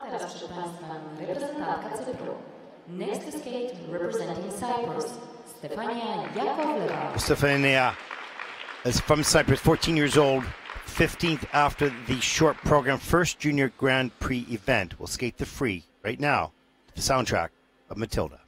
teraz przed Państwem reprezentantka Cypru. Next to skate representing Cyprus, Stefania Yakovleva. Stefania is from Cyprus, 14 years old, 15th after the short program first junior Grand Prix event. Will skate the free right now, the soundtrack of Matilda.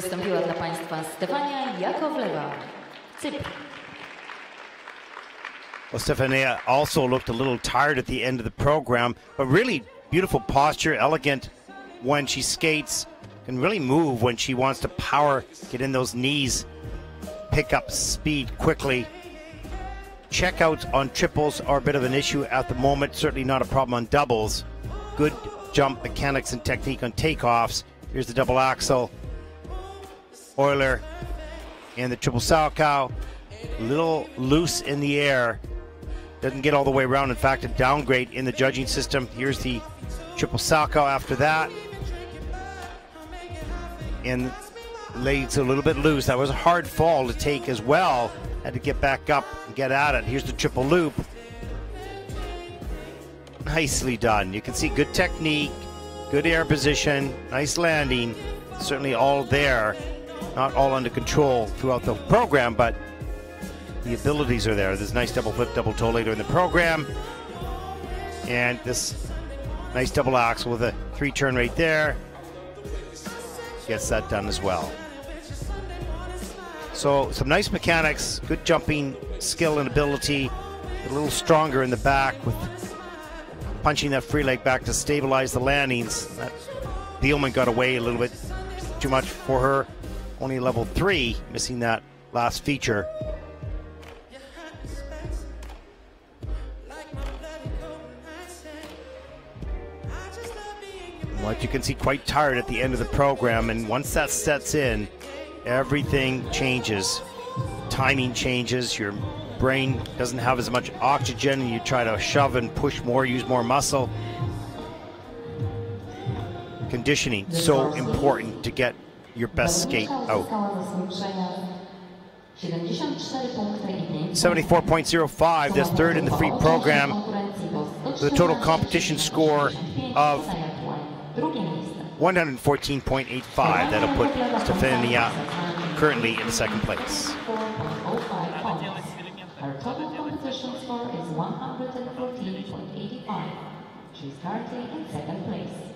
Wystąpiła dla Państwa Stefania Jakowlewa, Cypr. Well, Stefania also looked a little tired at the end of the program, but really beautiful posture, elegant when she skates, can really move when she wants to power, get in those knees, pick up speed quickly. Checkouts on triples are a bit of an issue at the moment, certainly not a problem on doubles. Good jump mechanics and technique on takeoffs. Here's the double axel. Euler and the triple Salchow. A little loose in the air. Doesn't get all the way around. In fact, a downgrade in the judging system. Here's the triple Salchow after that. And lays a little bit loose. That was a hard fall to take as well. Had to get back up and get at it. Here's the triple loop. nicely done. You can see good technique, good air position, nice landing. Certainly all there, not all under control throughout the program, but the abilities are there. There's a nice double flip, double toe later in the program. And this nice double axel with a three turn right there. Gets that done as well. So some nice mechanics, good jumping skill and ability. A little stronger in the back with punching that free leg back to stabilize the landings. That Biellmann got away a little bit too much for her. Only level three, missing that last feature. What you can see, quite tired at the end of the program, and once that sets in, everything changes. Timing changes. Your brain doesn't have as much oxygen, and you try to shove and push more, use more muscle. Conditioning so important to get your best skate out. 74.05, that's third in the free program, The total competition score of 114.85. That'll put Stefania currently in second place. Her total competition score is 114.85. She's currently in second place.